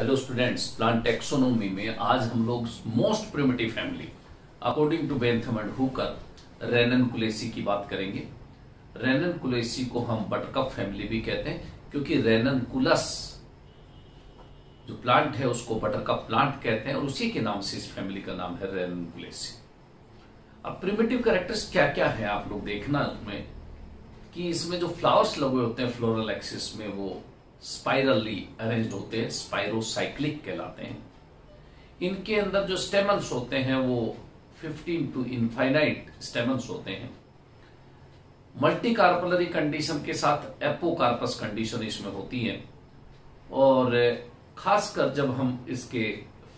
Hello students plant taxonomy में आज हम लोग most primitive family according to Bentham and Hooker ranunculaceae की बात करेंगे। रेनन कुलेसी को हम बटकप फैमिली भी कहते हैं, क्योंकि रेनन कुलस जो प्लांट है, उसको बटरकप प्लांट कहते हैं, और उसी के नाम से इस फैमिली का नाम है रेनन कुलेसी अब प्रिमिटिव कैरेक्टर्स क्या क्या है आप लोग देखना उसमें कि इसमें जो फ्लावर्स लगे होते हैं फ्लोरल एक्सिस में वो स्पाइरली अरेंज होते हैं स्पाइरोसाइक्लिक कहलाते हैं। इनके अंदर जो स्टेमन्स होते हैं, वो 15 टू इनफाइनाइट स्टेमन्स होते हैं। मल्टी कार्पलरी कंडीशन के साथ एपोकार्पस कंडीशन इसमें होती है। और खासकर जब हम इसके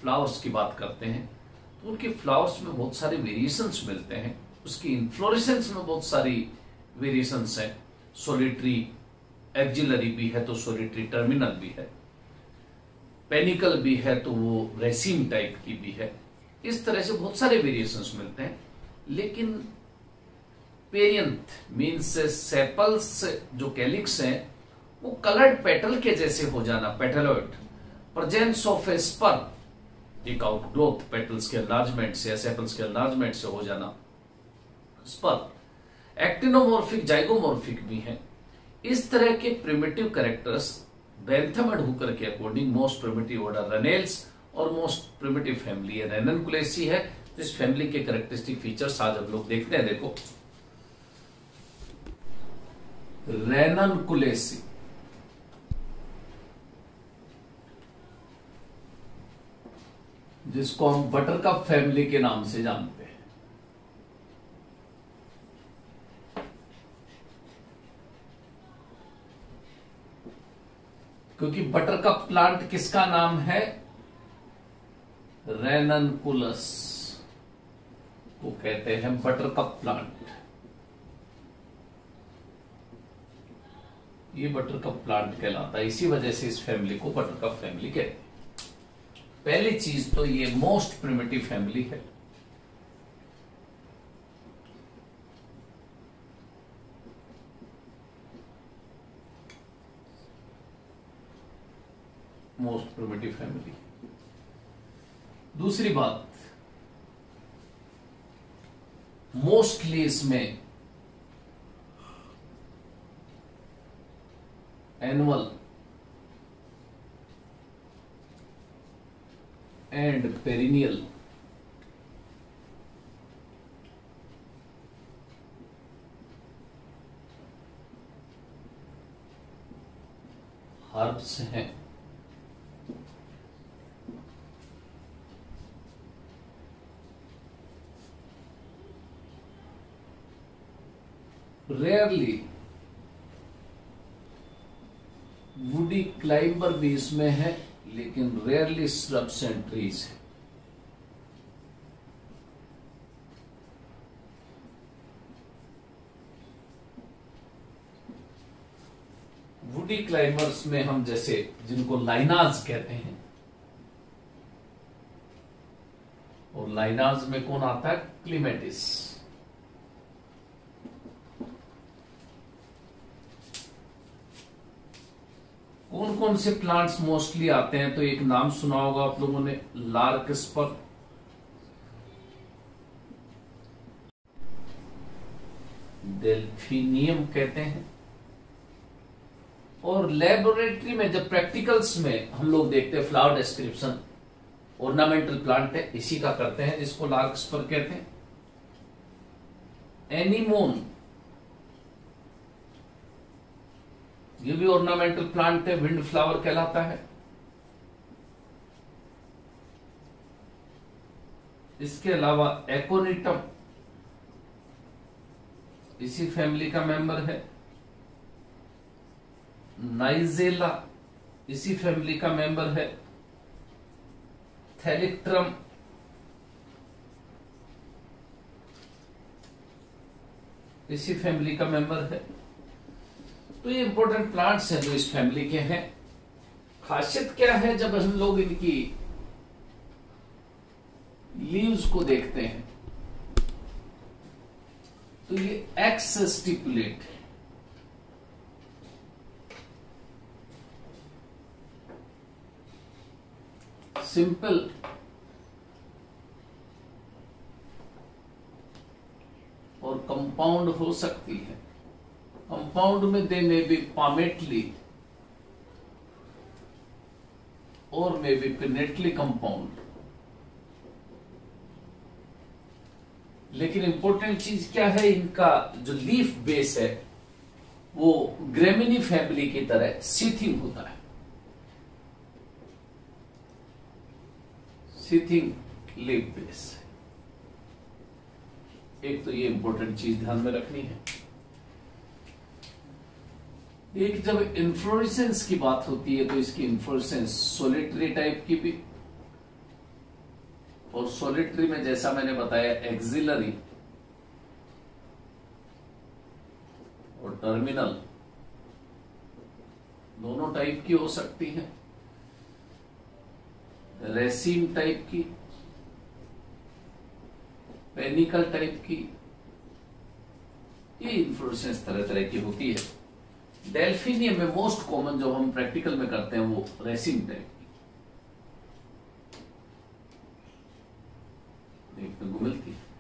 फ्लावर्स की बात करते हैं तो उनके फ्लावर्स में बहुत सारे वेरिएशंस मिलते हैं। उसकी इन्फ्लोरेसेंस में बहुत सारी वेरिएशंस हैं। सोलिट्री एक्जिलरी भी है तो सोलिटरी टर्मिनल भी है। पेनिकल भी है तो वो रेसिन टाइप की भी है। इस तरह से बहुत सारे वेरिएशंस मिलते हैं। लेकिन पेरियंथ मीन्स सेपल्स जो कैलिक्स हैं, वो कलर्ड पेटल के जैसे हो जाना petaloid presence of a spur एक आउटग्रोथ पेटल्स के एनलार्जमेंट से सेपल्स के एनलार्जमेंट से हो जाना स्पर एक्टिनोमोर्फिक जाइगोमोर्फिक भी है। इस तरह के primitive characters Bentham and Hooker के according most primitive order ranales और मोस्ट प्रिमेटिव फैमिली है। रेनन कुलेसी है इस फैमिली के कैरेक्टरिस्टिक फीचर्स आज हम लोग देखते हैं, देखो। रेनन कुलेसी जिसको हम बटरकप फैमिली के नाम से जानते हैं। क्योंकि बटरकप प्लांट किसका नाम है? रेननकुलस को कहते हैं बटरकप प्लांट ये बटरकप प्लांट कहलाता है। इसी वजह से इस फैमिली को बटरकप फैमिली कहते हैं। पहली चीज़ तो ये मोस्ट प्रिमेटिव फैमिली है। मोस्ट प्रिमिटिव फैमिली दूसरी बात मोस्टली इसमें एनुअल एंड पेरिनियल हर्ब्स हैं। रेयरली वुडी क्लाइंबर भी इसमें है, लेकिन रेयरली स्रब्स एंड ट्रीज है। वुडी क्लाइंबर्स में हम जैसे जिनको लाइनाज कहते हैं, और लाइनाज में कौन आता है? क्लिमेटिस कौन से प्लांट्स मोस्टली आते हैं? तो एक नाम सुना होगा आप लोगों ने लार्कस्पर डेल्फिनियम कहते हैं। और लेबोरेटरी में, जब प्रैक्टिकल्स में हम लोग देखते हैं फ्लावर डिस्क्रिप्शन ऑर्नामेंटल प्लांट है, इसी का करते हैं, जिसको लार्कस्पर कहते हैं। एनीमोन ये भी ऑर्नामेंटल प्लांट है विंड फ्लावर कहलाता है। इसके अलावा एकोनिटम इसी फैमिली का मेंबर है। नाइजेला इसी फैमिली का मेंबर है। थेलिक्ट्रम इसी फैमिली का मेंबर है। तो ये इंपॉर्टेंट प्लांट्स हैं जो इस फैमिली के हैं। खासियत क्या है जब हम लोग इनकी लीव्स को देखते हैं? तो ये एक्स स्टिपुलेट सिंपल और कंपाउंड हो सकती है। कंपाउंड में दे मे बी पामेटली और मे बी पिनेटली कंपाउंड लेकिन इंपॉर्टेंट चीज़ क्या है, इनका जो लीफ बेस है, वो ग्रेमिनी फैमिली की तरह सीथिंग होता है। सीथिंग लीफ बेस एक तो ये इंपॉर्टेंट चीज़ ध्यान में रखनी है। एक जब इन्फ्लोरेसेंस की बात होती है तो इसकी इन्फ्लोरेसेंस सोलिटरी टाइप की भी। और सोलिटरी में जैसा मैंने बताया एक्सिलरी और टर्मिनल दोनों टाइप की हो सकती है। रेसिन टाइप की। पेनिकल टाइप की। ये इन्फ्लोरेसेंस तरह तरह की होती है। डेल्फिनियम में मोस्ट कॉमन जो हम प्रैक्टिकल में करते हैं वो रेसिंग टाइप देखने को मिलती है।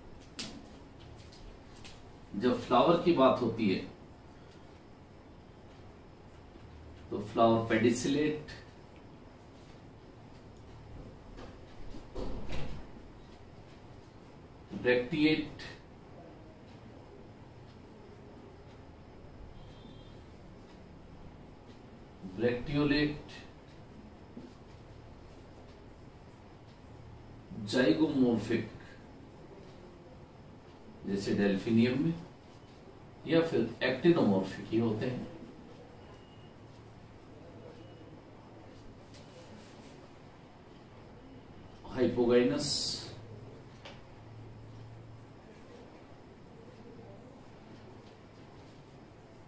जब फ्लावर की बात होती है तो flower pedicellate bracteate bracteolate zygomorphic जैसे डेल्फिनियम में या फिर एक्टिनोमोर्फिक ही होते हैं। हाइपोगाइनस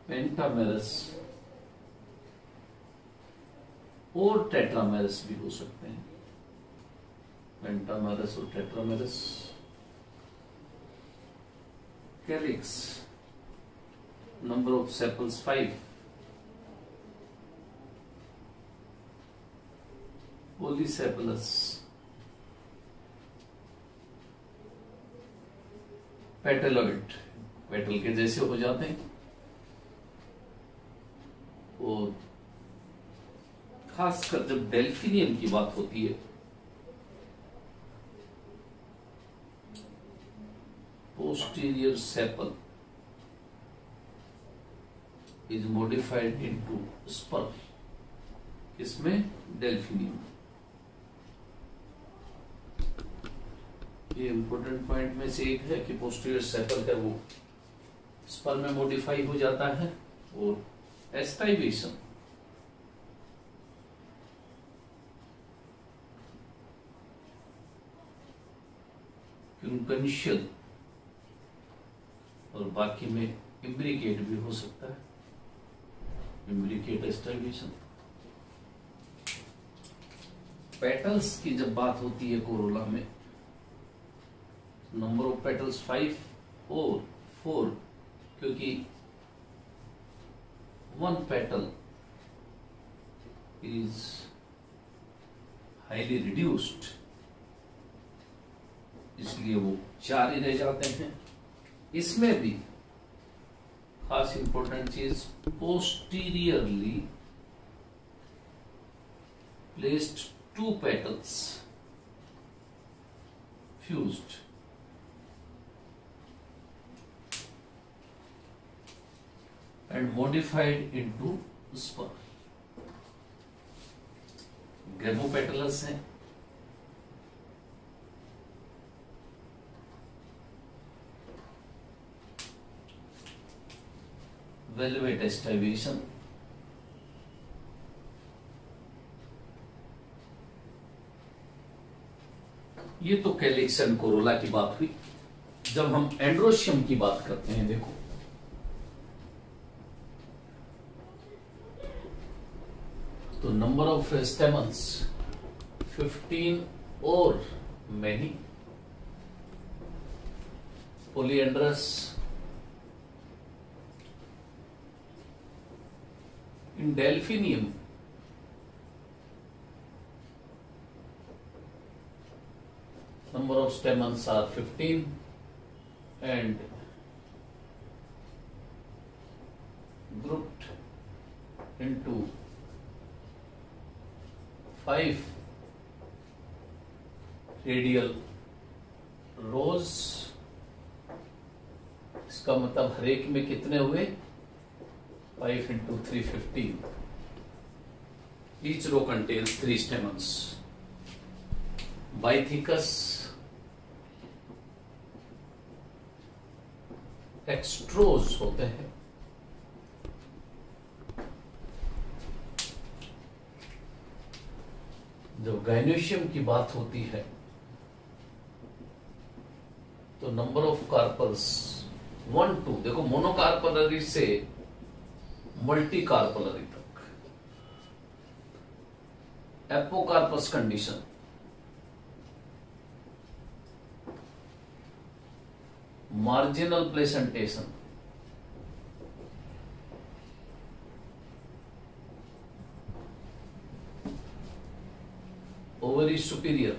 पेंटामेरस और टेट्रामेरस भी हो सकते हैं। पेंटामेरस और tetramerous calyx, number of sepals 5 polycephalus petaloid petal के जैसे हो जाते हैं। और खासकर जब डेल्फिनियम की बात होती है, posterior sepal is modified into spur इसमें डेल्फिनियम। ये इंपॉर्टेंट पॉइंट में से एक है कि पोस्टीरियर सेपल है वो स्पर में मॉडिफाई हो जाता है और एस्टाइवेशन कंकनिशियल और बाकी में इम्ब्रिकेट भी हो सकता है। इम्ब्रिकेट एस्टाइवेशन पेटल्स की जब बात होती है कोरोला में नंबर ऑफ़ पेटल्स फाइव और फोर क्योंकि one petal is highly reduced इसलिए वो चार ही रह जाते हैं। इसमें भी खास important cheese posteriorly placed two petals fused and modified into spur. Gamopetalous है। Velvet estivation ये तो कैलिक्स एंड कोरोला की बात हुई। जब हम एंड्रोशियम की बात करते हैं, देखो। तो नंबर ऑफ़ स्टेमन्स 15 और many polyandrous in delphinium number of stamens are 15 and grouped into five radial rows इसका मतलब हरेक में कितने हुए five into three fifteen each row contains three stamens bithecous extrorse होते हैं। जब गाइनोशियम की बात होती है तो number of carpels one two देखो मोनोकार्पलरी से मल्टी कार्पलरी तक apocarpous condition marginal placentation ovary superior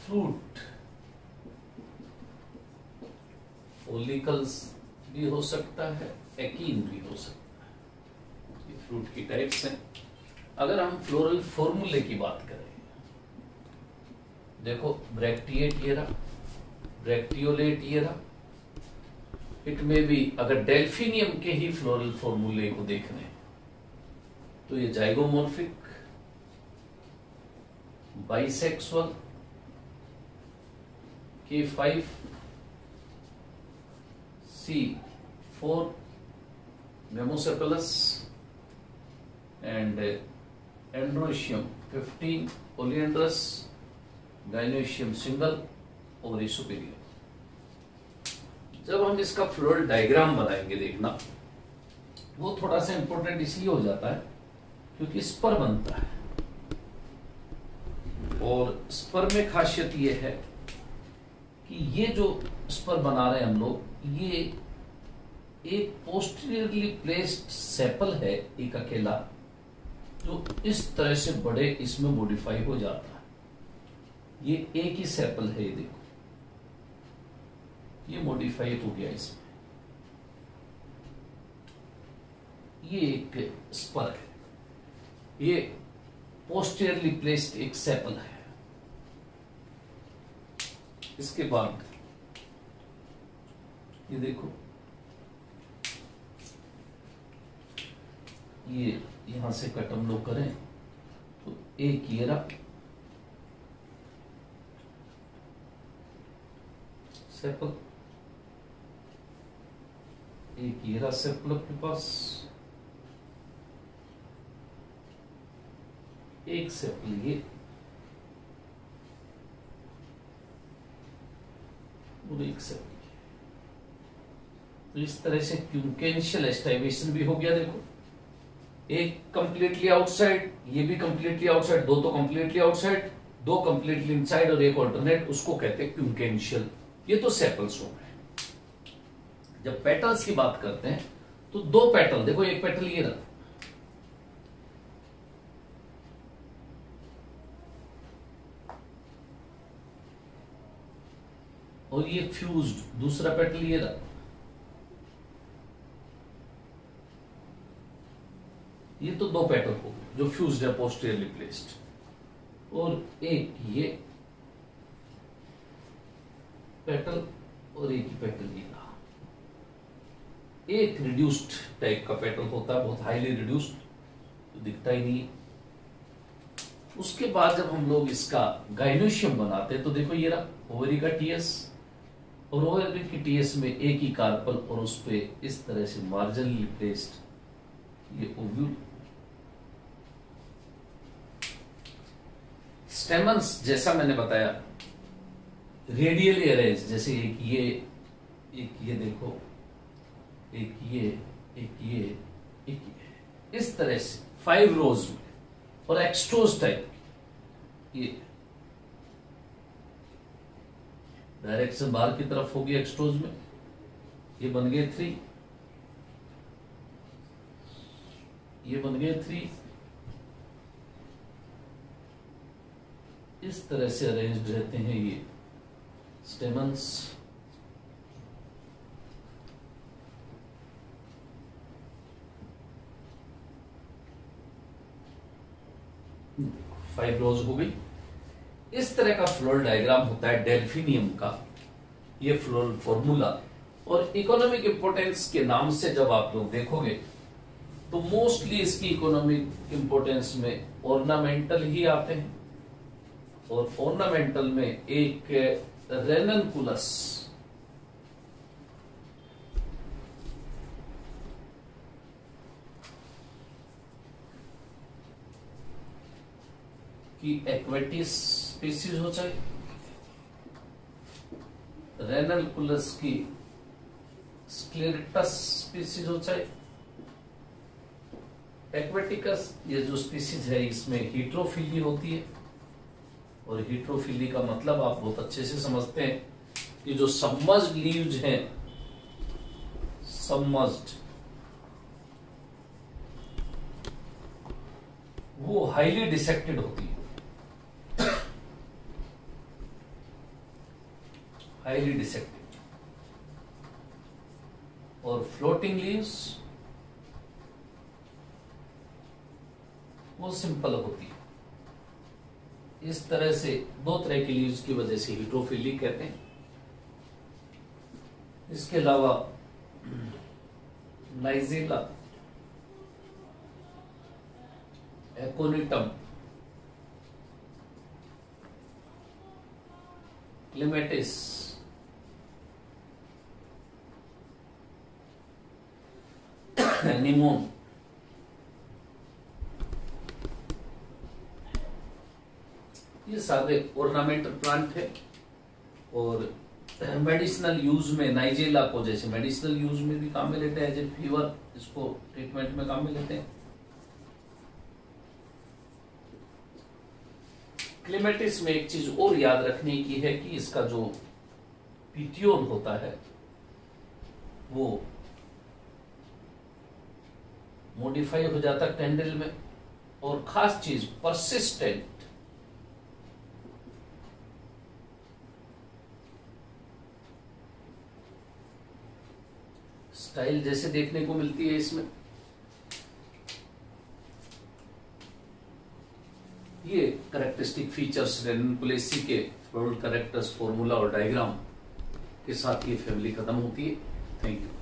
fruit follicles भी हो सकता है एकीन भी हो सकता है। ये फ्रूट की टाइप्स हैं। अगर हम फ्लोरल फॉर्मूले की बात करें, देखो ब्रैक्टिएट ये रहा ब्रैक्टियोलेट ये रहा। इट में भी अगर डेल्फिनियम के ही फ्लोरल फॉर्मूले को देख रहे हैं तो ये zygomorphic bisexual K five C four monosepalous and androecium fifteen polyandrous gynoecium single और सुपीरियर जब हम इसका फ्लोरल डायग्राम बनाएँगे देखना, वो थोड़ा सा इंपॉर्टेंट इसलिए हो जाता है, क्योंकि स्पर बनता है। और स्पर में खासियत ये है कि ये जो स्पर बना रहे हैं हम लोग ये एक पोस्टीरियरली प्लेस्ड सेपल है एक अकेला, जो इस तरह से बड़े इसमें मॉडिफाई हो जाता है। ये एक ही सेपल है, ये देखो। ये मॉडिफाई हो गया इसमें। ये एक स्पर है। ये पोस्टियरली प्लेस्ड एक सेपल है। इसके बाद ये देखो। ये यहाँ से कट हम लोग करें तो एक ये रहा। सेपल एक ये रहा सेपल अपने पास। एक सेपल ये। और एक सेपल तो इस तरह से क्यूकेंशियल एस्टाइवेशन भी हो गया देखो। एक कंप्लीटली आउटसाइड ये भी कंप्लीटली आउटसाइड दो तो कंप्लीटली आउटसाइड दो कंप्लीटली इनसाइड और एक ऑल्टरनेट उसको कहते हैं क्यूकेंशियल ये तो सेपल्स हो। गए जब पेटल्स की बात करते हैं तो दो पेटल देखो एक पेटल ये रहा। और ये फ्यूज्ड दूसरा पेटल ये रहा। ये तो दो पेटल हो गए, जो फ्यूज है पोस्टियरली प्लेस्ड और एक ये पेटल और एक ही पेटल ये रहा। एक रिड्यूस्ड टाइप का पेटल होता है, बहुत हाईली रिड्यूस्ड तो दिखता ही नहीं उसके बाद जब हम लोग इसका गाइनोशियम बनाते हैं तो देखो ये रहा ओवरी का टीएस और ओवरी की टीएस में एक ही कार्पल और उस पर इस तरह से मार्जिनली प्लेस्ड ये ओव्यूल स्टेमन्स जैसा मैंने बताया रेडियली अरेंज जैसे एक ये एक ये देखो, एक ये एक ये एक ये, इस तरह से फाइव रोज में, और एक्सट्रोज टाइप ये। डायरेक्शन बाहर की तरफ़ होगी एक्सट्रोज में, ये बन गए थ्री ये बन गए थ्री इस तरह से अरेंज रहते हैं ये स्टेमन्स फाइव रोज हो गई। इस तरह का फ्लोरल डायग्राम होता है डेल्फिनियम का। ये फ्लोरल फॉर्मूला और इकोनॉमिक इंपोर्टेंस के नाम से जब आप लोग देखोगे तो मोस्टली इसकी इकोनॉमिक इंपोर्टेंस में ऑर्नामेंटल ही आते हैं। और ऑर्नामेंटल में एक रेननकुलस की एक्वेटिस स्पीसीज हो चाहे। रेनलकुलस की स्क्लेरटस स्पीसीज हो चाहे। एक्वेटिकस ये जो स्पीसीज है, इसमें हीट्रोफिली होती है। और हीट्रोफिली का मतलब आप बहुत अच्छे से समझते हैं कि जो सबमर्ज्ड लीव्स हैं सबमर्ज्ड वो हाईली डिसेक्टेड होती है। हाईली डिसेक्टेड और फ्लोटिंग लीव्स वो सिंपल होती है। इस तरह से दो तरह की लीव्स की वजह से हिट्रोफिली कहते हैं। इसके अलावा नाइजीला एकोनिटम क्लिमेटिस निमोन ये सारे ऑर्नामेंटल प्लांट है और मेडिसिनल यूज़ में नाइजेला को जैसे मेडिसिनल यूज़ में भी काम में लेते हैं फीवर इसको ट्रीटमेंट में काम में लेते हैं। क्लिमेटिस में एक चीज़ और याद रखने की है कि इसका जो पिटियोन होता है, वो मॉडिफाई हो जाता है कैंडल में और खास चीज़ परसिस्टेंट स्टाइल जैसे देखने को मिलती है इसमें। ये करेक्टरिस्टिक फीचर्स रेनकुलेसी के रोल करेक्टर्स फॉर्मूला और डायग्राम के साथ ये फैमिली खत्म होती है। Thank you